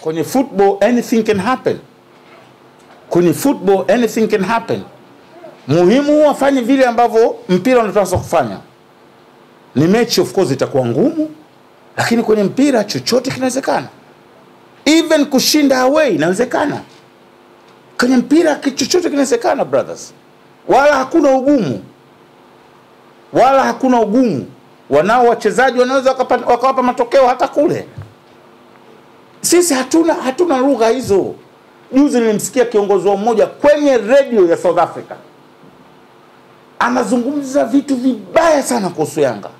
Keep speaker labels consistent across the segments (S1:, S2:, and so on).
S1: kwenye football anything can happen. Kwenye football anything can happen. Muhimu wafanye vile ambavyo mpira unataka kufanya. Ni mechi of course itakuwa ngumu lakini kwenye mpira chochote kinawezekana. Even kushinda away inawezekana. Kwenye mpira chochote kinawezekana brothers. Wala hakuna ugumu. Wala hakuna ugumu. Wanao wachezaji wanaweza wakawapa matokeo hata kule sisi hatuna hatuna lugha hizo. Juzi nilimsikia kiongozi wa mmoja kwenye redio ya south africa. Anazungumza vitu vibaya sana kuhusu yanga.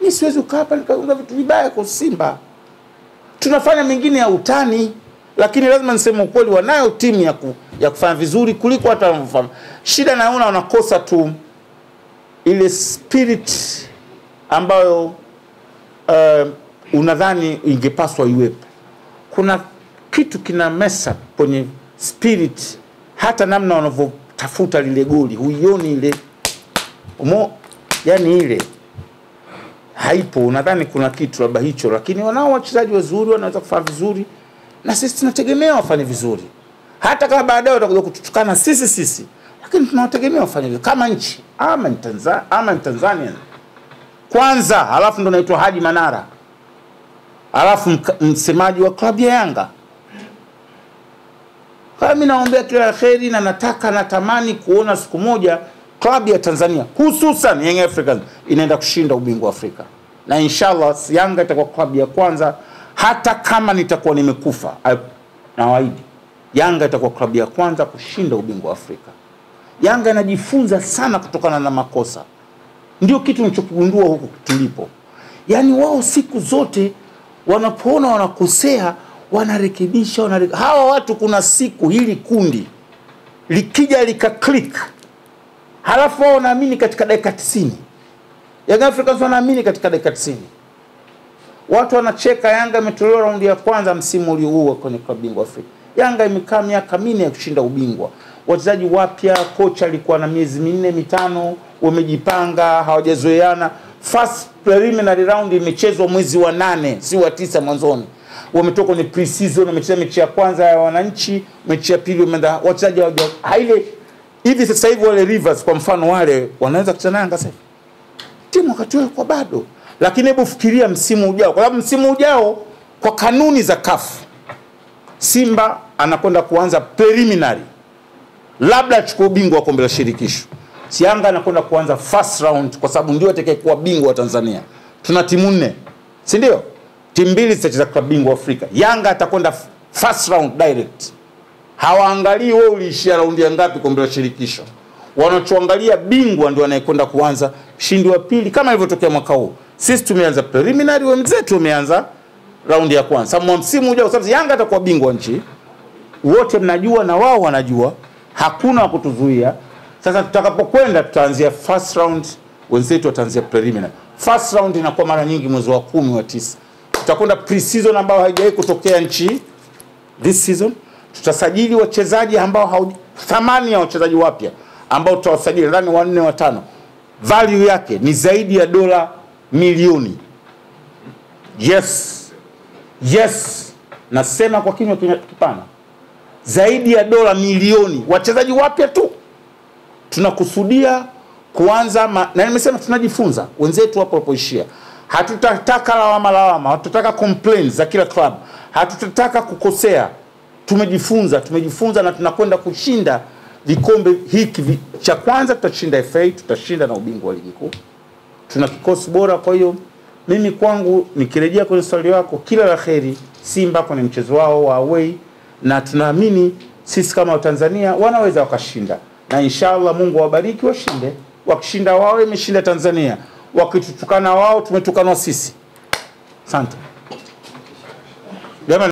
S1: Mi siwezi kukaa hapa nikazungumza vitu vibaya kuhusu simba. Tunafanya mengine ya utani lakini lazima niseme ukweli wanayo timu ya, ku, ya kufanya vizuri kuliko hata wanavyofanya. Shida naona wanakosa tu ile spirit ambayo uh, unadhani ingepaswa iwepo kuna kitu kina mesa kwenye spirit hata namna wanavyotafuta lile goli huioni ile? Umo yani ile haipo. Unadhani kuna kitu labda hicho? Lakini wanao wachezaji wazuri wanaweza kufanya vizuri na sisi tunategemea wafanye vizuri. Hata kama baadaye watakuja kututukana sisi sisi lakini tunawategemea wafanye vizuri. Kama nchi ama ni Tanzania, ama ni Tanzania kwanza halafu ndo naitwa Haji Manara halafu mka- msemaji wa klabu ya Yanga kwa mimi naombea kila la heri na nataka natamani kuona siku moja klabu ya Tanzania hususan Young Africans inaenda kushinda ubingwa wa Afrika, na inshallah Yanga itakuwa klabu ya kwanza, hata kama nitakuwa nimekufa. Nawaahidi Yanga itakuwa klabu ya kwanza kushinda ubingwa wa Afrika. Yanga inajifunza sana kutokana na makosa, ndio kitu nilichokigundua huku tulipo. Yaani wao siku zote wanapoona wanakosea wanarekebisha, wanareke... hawa watu, kuna siku hili kundi likija lika click, halafu wao wanaamini katika dakika 90. Young Africans wanaamini katika dakika 90. Watu wanacheka Yanga imetolewa raundi ya kwanza msimu ulioua kwenye klabu bingwa Afrika. Yanga imekaa miaka minne ya kushinda ubingwa, wachezaji wapya, kocha alikuwa na miezi minne mitano, wamejipanga, hawajazoeana. First preliminary round imechezwa mwezi wa nane, si wa tisa mwanzoni. Wametoka kwenye pre-season, wamecheza mechi ya kwanza ya wananchi, mechi ya pili wameenda, wachezaji wa haile hivi. Sasa hivi wale Rivers kwa mfano, wale wanaweza kucheza nanga sasa timu wakati wao kwa bado, lakini hebu fikiria msimu ujao, kwa sababu msimu ujao kwa kanuni za kafu Simba anakwenda kuanza preliminary, labda achukue ubingwa wa kombe la shirikisho. Si Yanga anakwenda kuanza first round, kwa sababu ndio atakayekuwa bingwa wa Tanzania. Tuna timu nne, si ndio? Timu mbili zitacheza klabu bingwa Afrika. Yanga atakwenda first round direct hawaangalii wewe uliishia raundi ya ngapi kombe la shirikisho. Wanachoangalia bingwa ndio anayekwenda kuanza mshindi wa pili, kama ilivyotokea mwaka huu. Sisi tumeanza preliminary, wenzetu wameanza raundi ya kwanza. Sasa msimu ujao, sababu Yanga atakuwa bingwa wa nchi, wote mnajua na wao wanajua, hakuna wa kutuzuia. Sasa tutakapokwenda tutaanzia first round, wenzetu wataanzia preliminary. First round inakuwa mara nyingi mwezi wa kumi wa tisa. Tutakwenda pre-season ambayo haijawahi kutokea nchi this season tutasajili wachezaji ambao hau, thamani ya wachezaji wapya ambao tutawasajili ndani wanne watano, value yake ni zaidi ya dola milioni. Yes, yes, nasema kwa kinywa kipana, zaidi ya dola milioni, wachezaji wapya tu. Tunakusudia kuanza ma, na nimesema tunajifunza wenzetu hapo walipoishia. Hatutataka lawama lawama, hatutataka complaints za kila club, hatutataka kukosea. Tumejifunza, tumejifunza na tunakwenda kushinda vikombe hiki vi, cha kwanza tutashinda FA, tutashinda na ubingwa wa ligi kuu. Tuna kikosi bora, kwa hiyo mimi kwangu, nikirejea kwenye swali lako, kila la kheri Simba kwenye mchezo wao wa away, na tunaamini sisi kama Watanzania wanaweza wakashinda, na inshallah Mungu awabariki washinde. Wakishinda wao, imeshinda Tanzania. Wakitutukana wao, tumetukanwa sisi. Asante.